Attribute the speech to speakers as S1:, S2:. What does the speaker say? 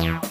S1: Yeah.